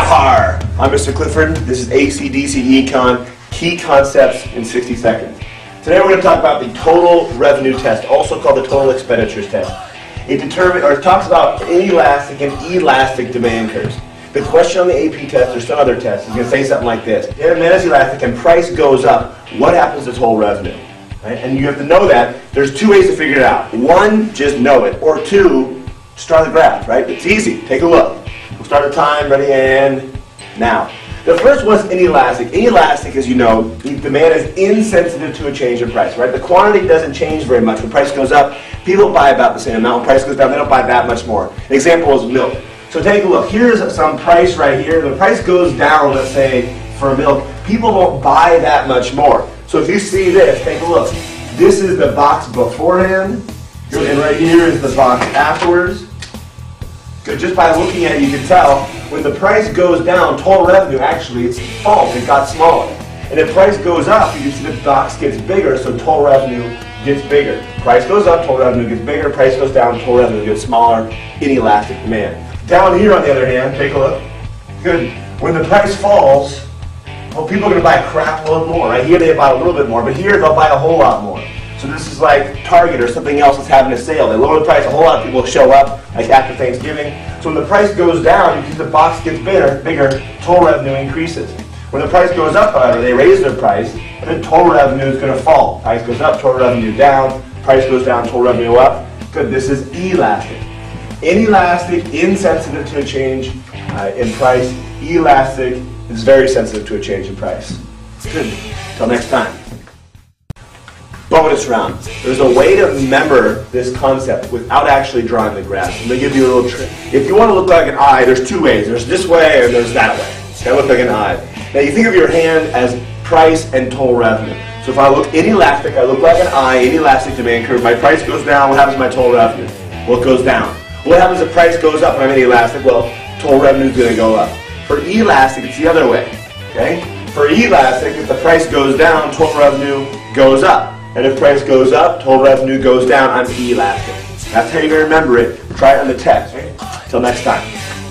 Har! I'm Mr. Clifford. This is ACDC Econ, key concepts in 60 seconds. Today we're going to talk about the total revenue test, also called the total expenditures test. It determines or it talks about inelastic and elastic demand curves. The question on the AP test or some other test is going to say something like this. If demand is elastic and price goes up, what happens to total revenue? Right? And you have to know that. There's two ways to figure it out. One, just know it. Or two, just draw the graph, right? It's easy. Take a look. Start the time, ready, and now. The first was inelastic. Inelastic, as you know, the demand is insensitive to a change in price, right? The quantity doesn't change very much. When price goes up, people buy about the same amount. When price goes down, they don't buy that much more. An example is milk. So take a look. Here's some price right here. The price goes down, let's say, for milk. People don't buy that much more. So if you see this, take a look. This is the box beforehand, and right here is the box afterwards. Just by looking at it, you can tell when the price goes down, total revenue actually it's falls. It got smaller. And if price goes up, you can see the box gets bigger, so total revenue gets bigger. Price goes up, total revenue gets bigger. Price goes down, total revenue gets smaller. Inelastic demand. Down here, on the other hand, take a look. Good. When the price falls, well, people are going to buy a crap load more. Right here, they buy a little bit more, but here they'll buy a whole lot more. So this is like Target or something else that's having a sale. They lower the price, a whole lot of people show up, like after Thanksgiving. So when the price goes down, you see the box gets bigger, bigger, total revenue increases. When the price goes up, however, they raise their price, and then total revenue is going to fall. Price goes up, total revenue down. Price goes down, total revenue up. Good. This is elastic. Inelastic, insensitive to a change uh, in price. Elastic, is very sensitive to a change in price. Good. Until next time. Bonus round. There's a way to remember this concept without actually drawing the graph. Going to give you a little trick. If you want to look like an eye, there's two ways. There's this way and there's that way. It's going to look like an eye. Now you think of your hand as price and total revenue. So if I look inelastic, I look like an eye, inelastic demand curve. My price goes down, what happens to my total revenue? Well, it goes down. What happens if price goes up and I'm inelastic? Well, total revenue is going to go up. For elastic, it's the other way. Okay? For elastic, if the price goes down, total revenue goes up. And if price goes up, total revenue goes down. I'm elastic. That's how you're going to remember it. Try it on the test. Until next time.